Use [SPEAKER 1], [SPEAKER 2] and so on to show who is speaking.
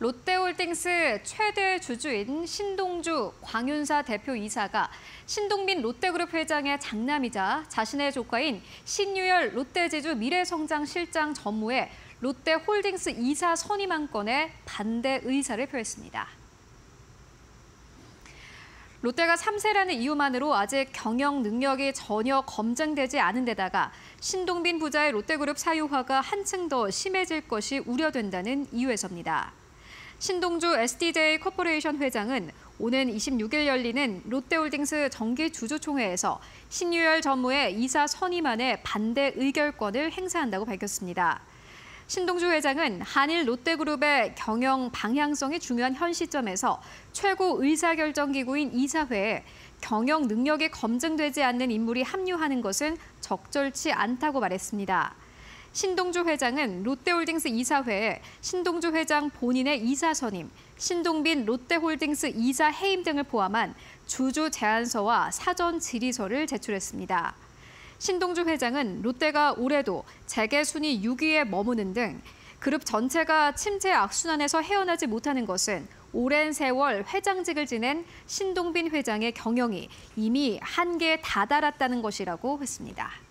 [SPEAKER 1] 롯데홀딩스 최대 주주인 신동주 광윤사 대표 이사가 신동빈 롯데그룹 회장의 장남이자 자신의 조카인 신유열 롯데제주 미래성장 실장 전무에 롯데홀딩스 이사 선임안 건에 반대 의사를 표했습니다. 롯데가 3세라는 이유만으로 아직 경영 능력이 전혀 검증되지 않은 데다가 신동빈 부자의 롯데그룹 사유화가 한층 더 심해질 것이 우려된다는 이유에서입니다. 신동주 SDJ 코퍼레이션 회장은 오는 26일 열리는 롯데홀딩스 정기 주주총회에서 신유열 전무의 이사 선임안에 반대 의결권을 행사한다고 밝혔습니다. 신동주 회장은 한일 롯데그룹의 경영 방향성이 중요한 현 시점에서 최고 의사결정기구인 이사회에 경영 능력이 검증되지 않는 인물이 합류하는 것은 적절치 않다고 말했습니다. 신동주 회장은 롯데홀딩스 이사회에 신동주 회장 본인의 이사 선임, 신동빈 롯데홀딩스 이사 해임 등을 포함한 주주 제안서와 사전 질의서를 제출했습니다. 신동주 회장은 롯데가 올해도 재계 순위 6위에 머무는 등 그룹 전체가 침체 악순환에서 헤어나지 못하는 것은 오랜 세월 회장직을 지낸 신동빈 회장의 경영이 이미 한계에 다다랐다는 것이라고 했습니다.